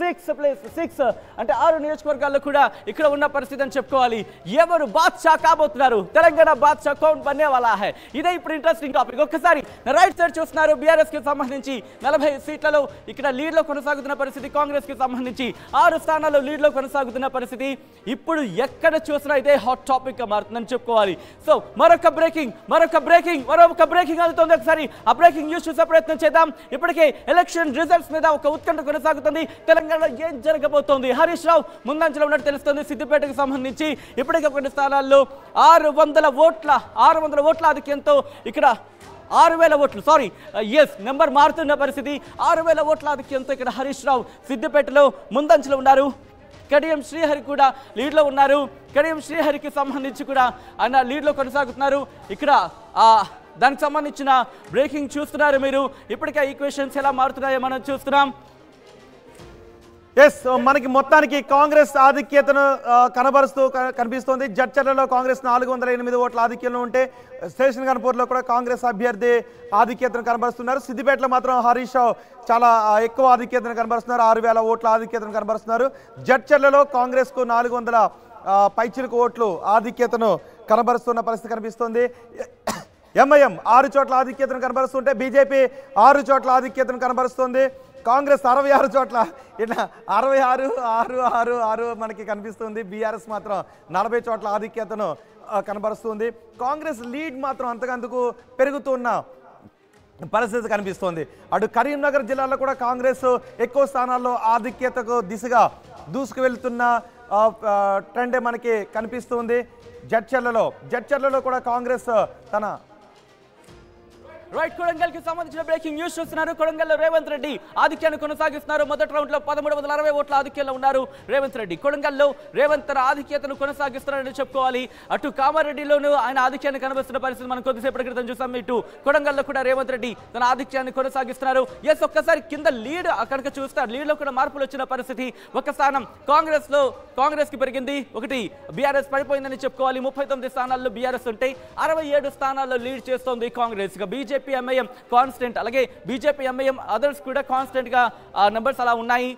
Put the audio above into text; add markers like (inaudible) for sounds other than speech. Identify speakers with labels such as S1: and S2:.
S1: Six place six అంటే ఆరు నియోజకవర్గాల్లో కూడా ఇక్కడ ఉన్న పరిస్థితి అని చెప్పుకోవాలి. ఎవరు బాద్షా కాబోతున్నారు? తెలంగాణ బాద్షా కౌన్ బనే వాలా హై? ఇదే ఇప్పుడు ఇంట్రెస్టింగ్ టాపిక్ ఒక్కసారి రైట్ సైడ్ చూస్తున్నారు బీఆర్ఎస్కి సంబంధించి నలభై సీట్లలో ఇక్కడ లీడ్లో కొనసాగుతున్న పరిస్థితి కాంగ్రెస్కి సంబంధించి ఆరు స్థానాల్లో లీడ్లో కొనసాగుతున్న పరిస్థితి. ఇప్పుడు ఎక్కడ చూసినా ఇదే హాట్ టాపిక్గా మారుతుందని చెప్పుకోవాలి. సో మరొక బ్రేకింగ్ మరొక బ్రేకింగ్ మరొక బ్రేకింగ్ అవుతుంది ఒకసారి. ఆ బ్రేకింగ్ న్యూస్ చూసే ప్రయత్నం చేద్దాం. ఇప్పటికే ఎలక్షన్ రిజల్ట్స్ మీద ఒక ఉత్కంఠ కొనసాగుతుంది. తెలంగాణలో ఏం జరగబోతోంది? హరీష్ రావు ముందంజలో ఉన్నట్టు తెలుస్తుంది సిద్దిపేటకు సంబంధించి. ఇప్పటికే కొన్ని స్థానాల్లో ఆరు వందల ఓట్ల ఆరు వందల ఓట్ల ఆధిక్యంతో ఇక్కడ ఆరు వేల ఓట్లు సారీ ఎస్ నెంబర్ మారుతున్న పరిస్థితి. ఆరు వేల ఓట్ల ఆధిక్యంతో ఇక్కడ హరీష్ రావు సిద్దిపేటలో ముందంజలో ఉన్నారు. కడియం శ్రీహరి కూడా లీడ్లో ఉన్నారు. కడియం శ్రీహరికి సంబంధించి కూడా ఆయన లీడ్లో కొనసాగుతున్నారు. ఇక్కడ దానికి సంబంధించిన బ్రేకింగ్ చూస్తున్నారు మీరు. ఇప్పటికే ఈక్వేషన్స్ ఎలా మారుతున్నాయో మనం చూస్తున్నాం.
S2: ఎస్ మనకి మొత్తానికి కాంగ్రెస్ ఆధిక్యతను కనబరుస్తూ కనిపిస్తోంది. జడ్చర్లలో కాంగ్రెస్ నాలుగు వందల ఎనిమిది ఓట్ల ఆధిక్యంలో ఉంటే స్టేషన్ కనపూర్లో కూడా కాంగ్రెస్ అభ్యర్థి ఆధిక్యతను కనబరుస్తున్నారు. సిద్దిపేటలో మాత్రం హరీష్ రావు చాలా ఎక్కువ ఆధిక్యతను కనబరుస్తున్నారు. ఆరు వేల ఓట్ల ఆధిక్యతను కనబరుస్తున్నారు. జడ్చర్లలో కాంగ్రెస్కు నాలుగు వందల పైచిలకు ఓట్లు ఆధిక్యతను కనబరుస్తున్న పరిస్థితి కనిపిస్తోంది. (coughs) ఎంఐఎం ఆరు చోట్ల ఆధిక్యతను కనబరుస్తుంటే బీజేపీ ఆరు చోట్ల ఆధిక్యతను కనబరుస్తుంది. కాంగ్రెస్ అరవై ఆరు చోట్ల ఇట్లా అరవై ఆరు ఆరు ఆరు ఆరు మనకి కనిపిస్తుంది. బీఆర్ఎస్ మాత్రం నలభై చోట్ల ఆధిక్యతను కనబరుస్తుంది. కాంగ్రెస్ లీడ్ మాత్రం అంతకందుకు పెరుగుతున్న పరిస్థితి కనిపిస్తోంది. అటు కరీంనగర్ జిల్లాలో కూడా కాంగ్రెస్ ఎక్కువ స్థానాల్లో ఆధిక్యతకు దిశగా దూసుకు వెళ్తున్న ట్రెండే మనకి కనిపిస్తుంది. జడ్చర్లలో జడ్చర్లలో కూడా కాంగ్రెస్ తన
S1: రైట్ కొడంగల్కి సంబంధించిన బ్రేకింగ్ న్యూస్ చూస్తున్నారు. కొడంగల్లో రేవంత్ రెడ్డి ఆధిక్యాన్ని కొనసాగిస్తున్నారు. మొదటి రౌండ్లో పదమూడు వందల అరవై ఓట్ల ఆధిక్యంలో ఉన్నారు రేవంత్ రెడ్డి. కొడంగల్లో రేవంత్ తన ఆధిక్యతను కొనసాగిస్తున్నారని చెప్పుకోవాలి. అటు కామారెడ్డిలోనూ ఆయన ఆధిక్యాన్ని కనిపిస్తున్న పరిస్థితి మనం కొద్దిసేపటి క్రితం చూసాం. ఇటు కొడంగల్లో కూడా రేవంత్ రెడ్డి తన ఆధిక్యాన్ని కొనసాగిస్తున్నారు. ఎస్ ఒక్కసారి కింద లీడ్ అక్కడికి చూస్తే లీడ్లో కూడా మార్పులు వచ్చిన పరిస్థితి ఒక స్థానం కాంగ్రెస్లో కాంగ్రెస్కి పెరిగింది. ఒకటి బీఆర్ఎస్ పడిపోయిందని చెప్పుకోవాలి. ముప్పై తొమ్మిది స్థానాల్లో బీఆర్ఎస్ ఉంటే అరవై ఏడు స్థానాల్లో లీడ్ చేస్తోంది కాంగ్రెస్. ఇక బీజేపీ ఎంఐఎం కాన్స్టెంట్ అలాగే బీజేపీ ఎంఐఎం అదర్స్ కూడా కాన్స్టెంట్గా నెంబర్స్ అలా ఉన్నాయి.